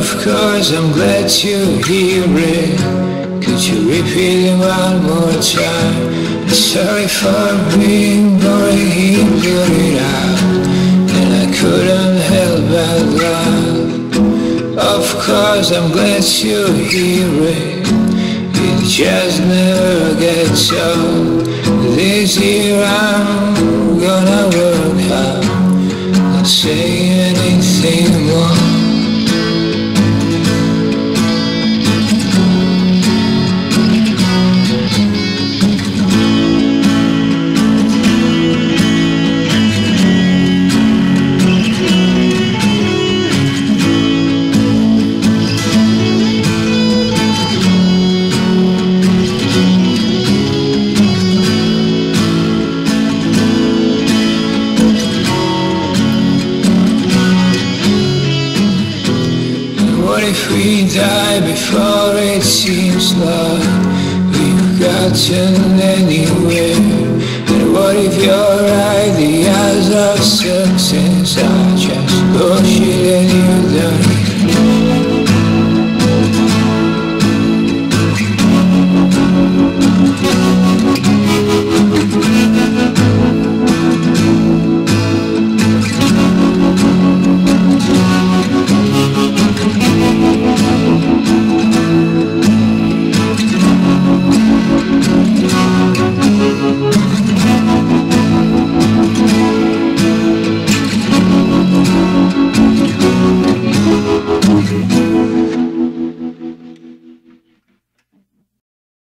Of course I'm glad to hear it Could you repeat it one more time? I'm Sorry for being boring, he put it out. And I couldn't help but laugh. Of course I'm glad to hear it It just never gets old. This year I'm if we die before it seems like we've gotten anywhere? And what if your ideas of success are just bullshit and you don't